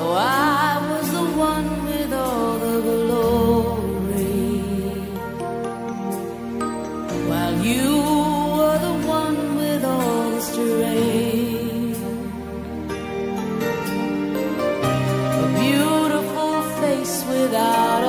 though I was the one with all the glory, while you were the one with all the strength. A beautiful face without.